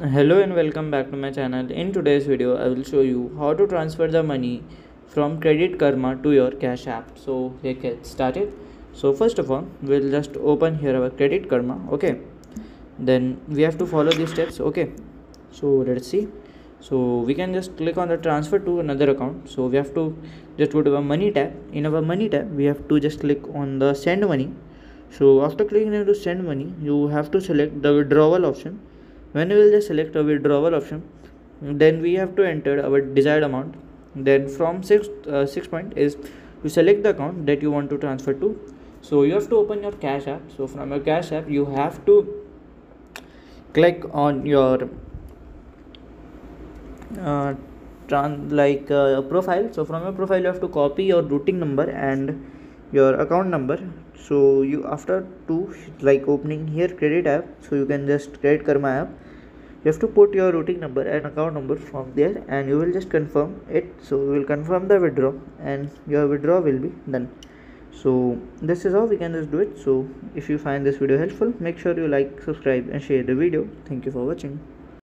Hello and welcome back to my channel. In today's video, I will show you how to transfer the money from Credit Karma to your Cash app. So let's get started. So first of all, we'll just open here our Credit Karma. Okay. Then we have to follow these steps. Okay. So let's see. So we can just click on the transfer to another account. So we have to just go to our money tab. In our money tab, we have to just click on the send money. So after clicking into send money, you have to select the withdrawal option when we will just select a withdrawal option then we have to enter our desired amount. Then from six uh, point is to select the account that you want to transfer to. So you have to open your cash app. So from your cash app you have to click on your uh, trans like uh, profile. So from your profile you have to copy your routing number and your account number. So you after to like opening here credit app so you can just credit karma app. You have to put your routing number and account number from there and you will just confirm it. So you will confirm the withdraw and your withdraw will be done. So this is how we can just do it. So if you find this video helpful make sure you like subscribe and share the video. Thank you for watching